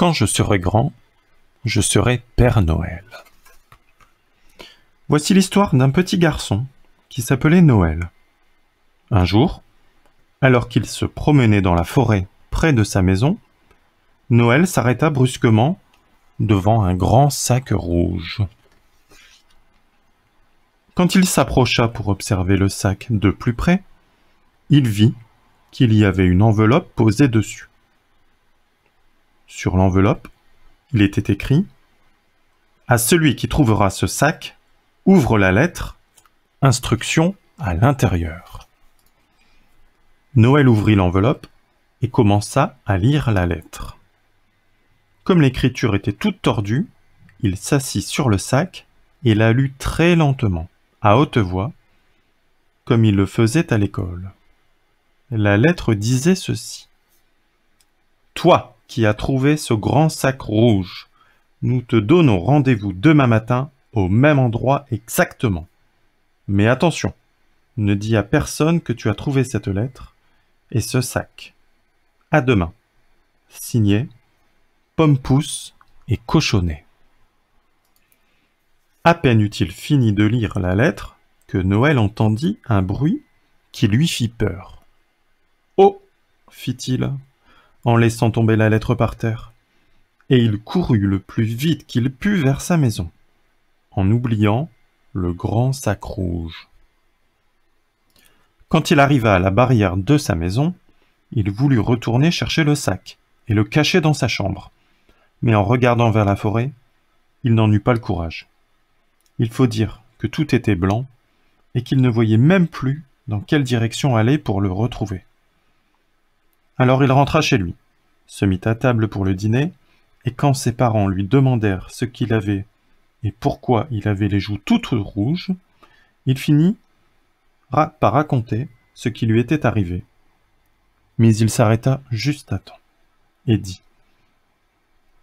Quand je serai grand, je serai Père Noël. Voici l'histoire d'un petit garçon qui s'appelait Noël. Un jour, alors qu'il se promenait dans la forêt près de sa maison, Noël s'arrêta brusquement devant un grand sac rouge. Quand il s'approcha pour observer le sac de plus près, il vit qu'il y avait une enveloppe posée dessus. Sur l'enveloppe, il était écrit À celui qui trouvera ce sac, ouvre la lettre, instruction à l'intérieur. Noël ouvrit l'enveloppe et commença à lire la lettre. Comme l'écriture était toute tordue, il s'assit sur le sac et la lut très lentement, à haute voix, comme il le faisait à l'école. La lettre disait ceci. Toi qui as trouvé ce grand sac rouge, nous te donnons rendez-vous demain matin au même endroit exactement. Mais attention, ne dis à personne que tu as trouvé cette lettre et ce sac. À demain. Signé Pomme et Cochonnet. À peine eut-il fini de lire la lettre que Noël entendit un bruit qui lui fit peur. Oh fit-il, en laissant tomber la lettre par terre. Et il courut le plus vite qu'il put vers sa maison, en oubliant le grand sac rouge. Quand il arriva à la barrière de sa maison, il voulut retourner chercher le sac et le cacher dans sa chambre. Mais en regardant vers la forêt, il n'en eut pas le courage. Il faut dire que tout était blanc et qu'il ne voyait même plus dans quelle direction aller pour le retrouver. Alors il rentra chez lui, se mit à table pour le dîner, et quand ses parents lui demandèrent ce qu'il avait et pourquoi il avait les joues toutes rouges, il finit par raconter ce qui lui était arrivé. Mais il s'arrêta juste à temps et dit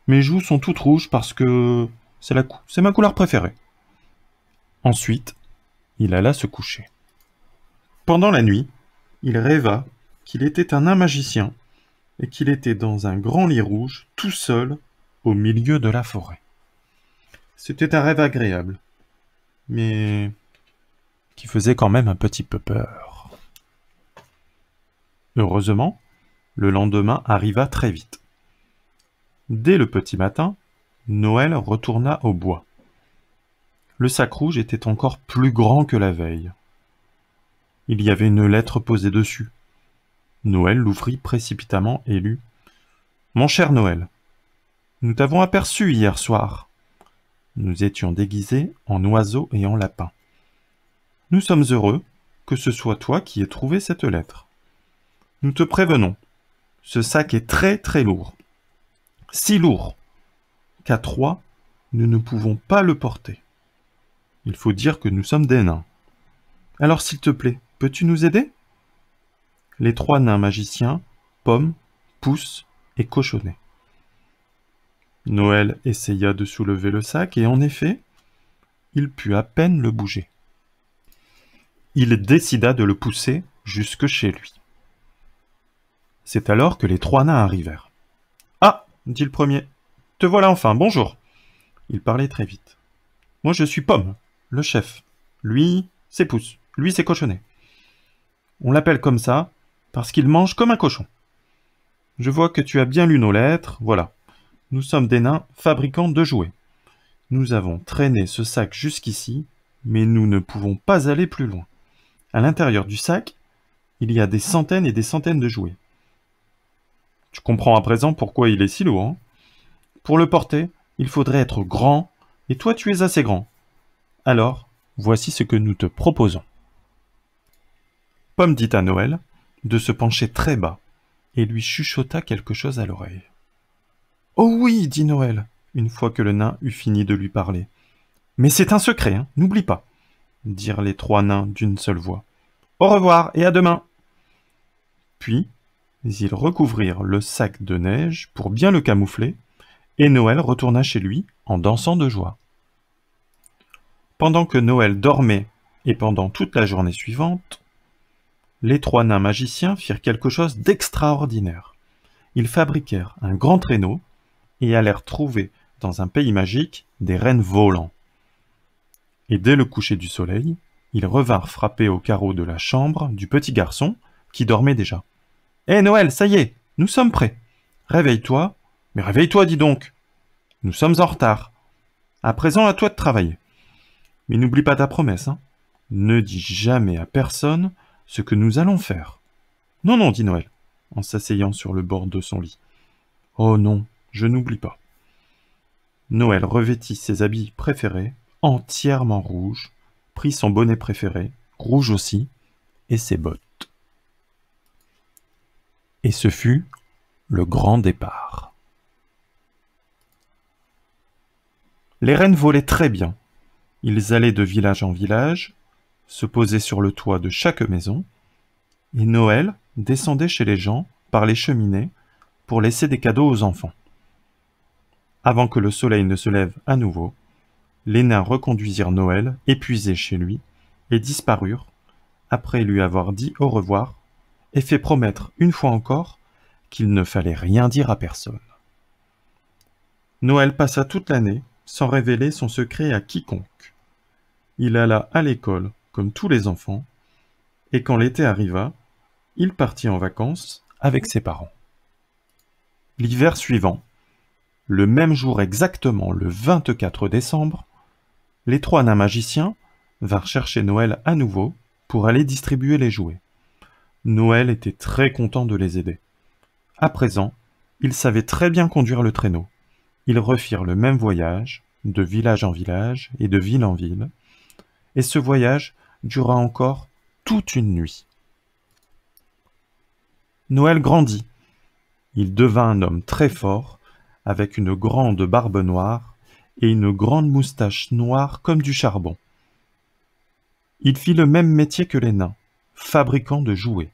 Mes joues sont toutes rouges parce que c'est ma couleur préférée. Ensuite, il alla se coucher. Pendant la nuit, il rêva qu'il était un magicien et qu'il était dans un grand lit rouge, tout seul, au milieu de la forêt. C'était un rêve agréable, mais qui faisait quand même un petit peu peur. Heureusement, le lendemain arriva très vite. Dès le petit matin, Noël retourna au bois. Le sac rouge était encore plus grand que la veille. Il y avait une lettre posée dessus, Noël l'ouvrit précipitamment et lut. Mon cher Noël, nous t'avons aperçu hier soir. Nous étions déguisés en oiseaux et en lapins. Nous sommes heureux que ce soit toi qui aies trouvé cette lettre. Nous te prévenons, ce sac est très très lourd. Si lourd qu'à trois, nous ne pouvons pas le porter. Il faut dire que nous sommes des nains. Alors s'il te plaît, peux-tu nous aider? Les trois nains magiciens, Pomme, Pouce et Cochonnet. Noël essaya de soulever le sac et en effet, il put à peine le bouger. Il décida de le pousser jusque chez lui. C'est alors que les trois nains arrivèrent. Ah dit le premier. Te voilà enfin, bonjour. Il parlait très vite. Moi je suis Pomme, le chef. Lui, c'est Pouce. Lui, c'est Cochonnet. On l'appelle comme ça parce qu'il mange comme un cochon. Je vois que tu as bien lu nos lettres, voilà. Nous sommes des nains fabricants de jouets. Nous avons traîné ce sac jusqu'ici, mais nous ne pouvons pas aller plus loin. À l'intérieur du sac, il y a des centaines et des centaines de jouets. Tu comprends à présent pourquoi il est si lourd. Hein? Pour le porter, il faudrait être grand, et toi tu es assez grand. Alors, voici ce que nous te proposons. Pomme dit à Noël, de se pencher très bas, et lui chuchota quelque chose à l'oreille. Oh oui, dit Noël, une fois que le nain eut fini de lui parler. Mais c'est un secret, hein, n'oublie pas, dirent les trois nains d'une seule voix. Au revoir et à demain. Puis, ils recouvrirent le sac de neige pour bien le camoufler, et Noël retourna chez lui en dansant de joie. Pendant que Noël dormait et pendant toute la journée suivante, les trois nains magiciens firent quelque chose d'extraordinaire. Ils fabriquèrent un grand traîneau et allèrent trouver dans un pays magique des rennes volants. Et dès le coucher du soleil, ils revinrent frapper au carreau de la chambre du petit garçon qui dormait déjà. Hé Noël, ça y est, nous sommes prêts. Réveille-toi. Mais réveille-toi, dis donc. Nous sommes en retard. À présent, à toi de travailler. Mais n'oublie pas ta promesse, hein. Ne dis jamais à personne ce que nous allons faire. Non, non, dit Noël, en s'asseyant sur le bord de son lit. Oh non, je n'oublie pas. Noël revêtit ses habits préférés, entièrement rouges, prit son bonnet préféré, rouge aussi, et ses bottes. Et ce fut le grand départ. Les rennes volaient très bien. Ils allaient de village en village, se posaient sur le toit de chaque maison, et Noël descendait chez les gens par les cheminées pour laisser des cadeaux aux enfants. Avant que le soleil ne se lève à nouveau, les nains reconduisirent Noël, épuisé chez lui, et disparurent, après lui avoir dit au revoir, et fait promettre une fois encore qu'il ne fallait rien dire à personne. Noël passa toute l'année sans révéler son secret à quiconque. Il alla à l'école tous les enfants, et quand l'été arriva, il partit en vacances avec ses parents. L'hiver suivant, le même jour exactement, le 24 décembre, les trois nains magiciens vinrent chercher Noël à nouveau pour aller distribuer les jouets. Noël était très content de les aider. À présent, ils savaient très bien conduire le traîneau. Ils refirent le même voyage, de village en village et de ville en ville, et ce voyage dura encore toute une nuit. Noël grandit. Il devint un homme très fort, avec une grande barbe noire et une grande moustache noire comme du charbon. Il fit le même métier que les nains, fabricant de jouets.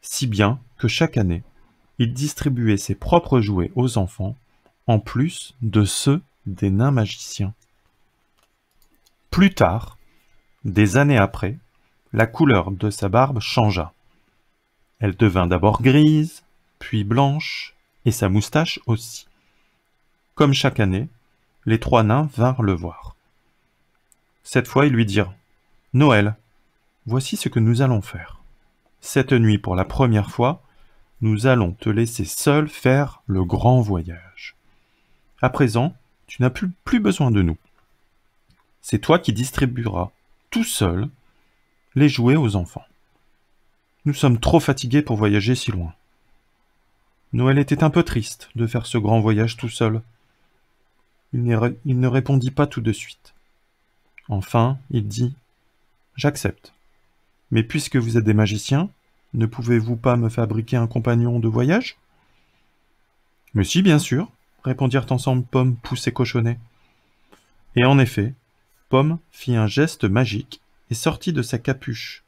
Si bien que chaque année, il distribuait ses propres jouets aux enfants, en plus de ceux des nains magiciens. Plus tard, des années après, la couleur de sa barbe changea. Elle devint d'abord grise, puis blanche, et sa moustache aussi. Comme chaque année, les trois nains vinrent le voir. Cette fois, ils lui dirent Noël, voici ce que nous allons faire. Cette nuit, pour la première fois, nous allons te laisser seul faire le grand voyage. À présent, tu n'as plus, besoin de nous. C'est toi qui distribueras, tout seul, les jouets aux enfants. Nous sommes trop fatigués pour voyager si loin. Noël était un peu triste de faire ce grand voyage tout seul. Il, ne répondit pas tout de suite. Enfin, il dit J'accepte. Mais puisque vous êtes des magiciens, ne pouvez-vous pas me fabriquer un compagnon de voyage Mais si, bien sûr, répondirent ensemble Pomme, Pouce et Cochonnet. Et en effet, Pomme fit un geste magique et sortit de sa capuche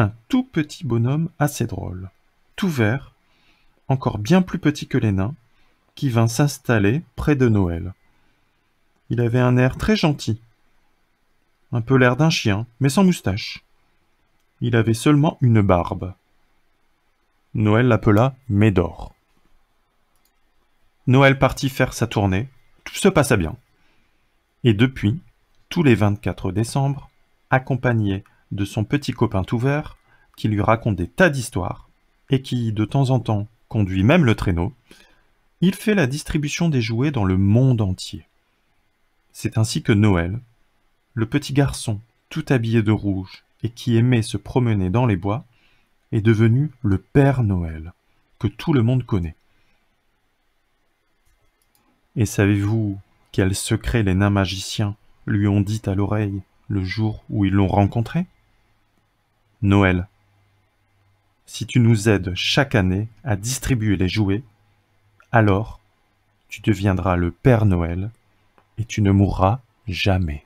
un tout petit bonhomme assez drôle, tout vert, encore bien plus petit que les nains, qui vint s'installer près de Noël. Il avait un air très gentil, un peu l'air d'un chien, mais sans moustache. Il avait seulement une barbe. Noël l'appela Médor. Noël partit faire sa tournée, tout se passa bien. Et depuis, tous les 24 décembre, accompagné de son petit copain tout vert, qui lui raconte des tas d'histoires, et qui, de temps en temps, conduit même le traîneau, il fait la distribution des jouets dans le monde entier. C'est ainsi que Noël, le petit garçon tout habillé de rouge et qui aimait se promener dans les bois, est devenu le Père Noël, que tout le monde connaît. Et savez-vous quel secret les nains magiciens lui ont dit à l'oreille le jour où ils l'ont rencontré? Noël, si tu nous aides chaque année à distribuer les jouets, alors tu deviendras le Père Noël et tu ne mourras jamais.